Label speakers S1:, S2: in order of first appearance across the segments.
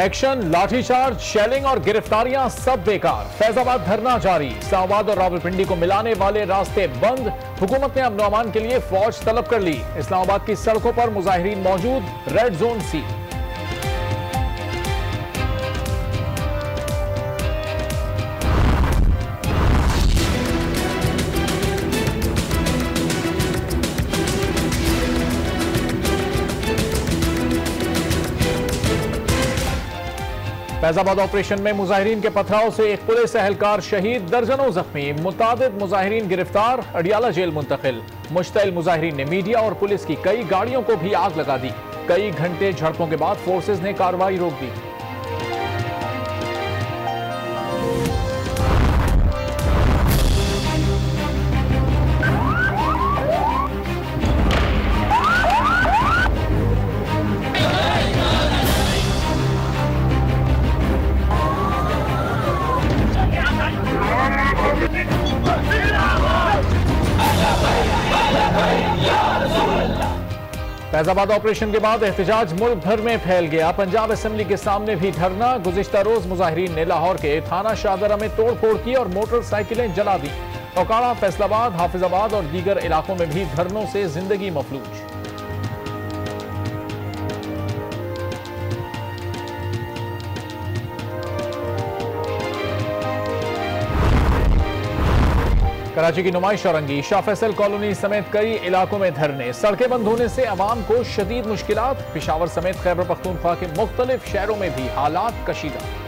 S1: Action lathi charge shelling और गिरफ्तारियाँ सब बेकार। फैजाबाद धरना जारी। इस्लामाबाद और रावलपिंडी को मिलाने वाले रास्ते बंद। हुकूमत ने अमन अमान के लिए फौज तलब कर ली। इस्लामाबाद की सड़कों पर मुजाहरीन मौजूद। Red zone C Faizabad operation में मुजाहरीन के पथराव से एक पुलिस एहलकार शहीद दर्जनों जख्मी मुताद मुजाहरीन गिरफ़्तार, अडियाला जेल मुंतकिल। मुश्तिल मुजाहरीन ने मीडिया और पुलिस की कई गाड़ियों को भी आग लगा दी। कई घंटे झड़पों के बाद फोर्सेज ने कार्रवाई रोक दी। फैजाबाद ऑपरेशन के बाद एहतजाज मुल्क भर में फैल गया। पंजाब असेंबली के सामने भी धरना। गुजशत रोज मुजाहरीन ने लाहौर के थाना शाहदरा में तोड़फोड़ की और मोटरसाइकिलें जला दी। औकाड़ा फैसलाबाद, हाफिजाबाद और दीगर इलाकों में भी धरनों से ज़िंदगी मफलूज। कराची की नुमाइश औरंगी शाह फैसल कॉलोनी समेत कई इलाकों में धरने। सड़कें बंद होने से आवाम को शदीद मुश्किल पिशावर समेत खैबर पख्तूनख्वा के मुख्तलिफ़ शहरों में भी हालात कशीदा।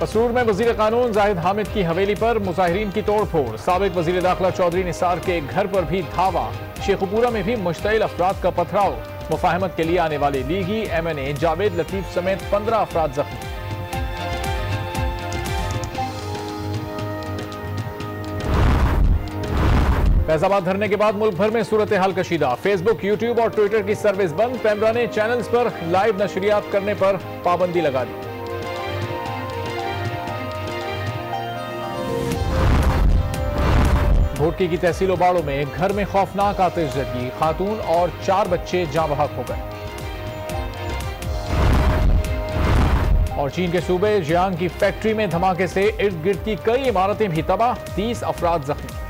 S1: कसूर में वज़ीर कानून जाहिद हामिद की हवेली पर मुजाहरीन की तोड़ फोड़ सबक वज़ीर दाखिला चौधरी निसार के घर पर भी धावा। शेखपुरा में भी मुश्तिल अफराद का पथराव। मुफाहमत के लिए आने वाले लीगी M N A Javed Latif समेत पंद्रह अफराद जख्मी। फैजाबाद धरने के बाद मुल्क भर में सूरत हाल कशीदा फेसबुक, यूट्यूब और ट्विटर की सर्विस बंद। पैमरा ने चैनल्स पर लाइव नशरियात करने पर पाबंदी लगा दी। भोटकी की तहसील बाड़ों में घर में खौफनाक आतिशजगी खातून और चार बच्चे जाँ बहक हो गए। और चीन के सूबे जियांग की फैक्ट्री में धमाके से इर्द गिर्द की कई इमारतें भी तबाह, तीस अफराद जख्मी।